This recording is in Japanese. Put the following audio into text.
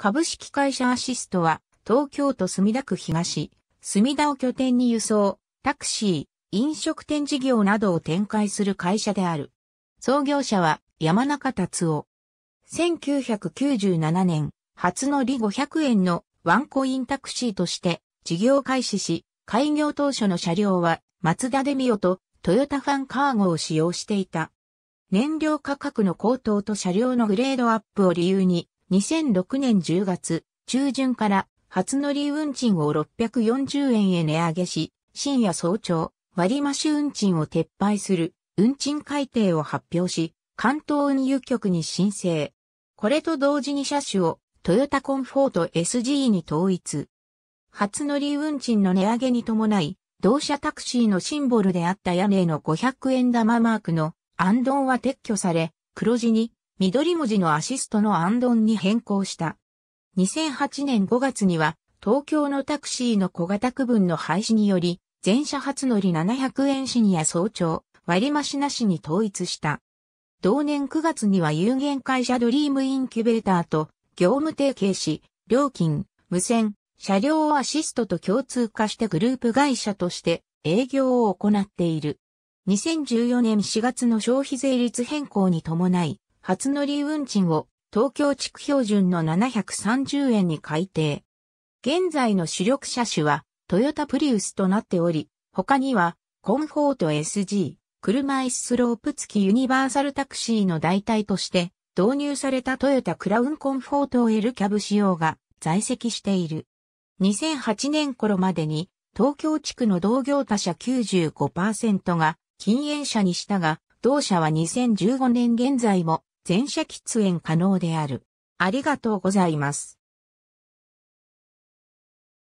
株式会社アシストは、東京都墨田区東、墨田を拠点に輸送、タクシー、飲食店事業などを展開する会社である。創業者は山中達夫。1997年、初の利500円のワンコインタクシーとして事業開始し、開業当初の車両は松田デミオとトヨタファンカーゴを使用していた。燃料価格の高騰と車両のグレードアップを理由に、2006年10月中旬から初乗り運賃を640円へ値上げし、深夜早朝、割増運賃を撤廃する運賃改定を発表し、関東運輸局に申請。これと同時に車種をトヨタコンフォート SG に統一。初乗り運賃の値上げに伴い、同社タクシーのシンボルであった屋根の500円玉マークのアンドンは撤去され、黒字に緑文字のアシストのアンドンに変更した。2008年5月には東京のタクシーの小型区分の廃止により、全車初乗り700円シニア早朝割増なしに統一した。同年9月には有限会社ドリームインキュベーターと業務提携し、料金、無線、車両をアシストと共通化してグループ会社として営業を行っている。2014年4月の消費税率変更に伴い、初乗り運賃を東京地区標準の730円に改定。現在の主力車種はトヨタプリウスとなっており、他にはコンフォート SG、車椅子スロープ付きユニバーサルタクシーの代替として導入されたトヨタクラウンコンフォート L キャブ仕様が在籍している。2008年頃までに東京地区の同業他社95%が禁煙車にしたが、同社は2015年現在も全社喫煙可能である。ありがとうございます。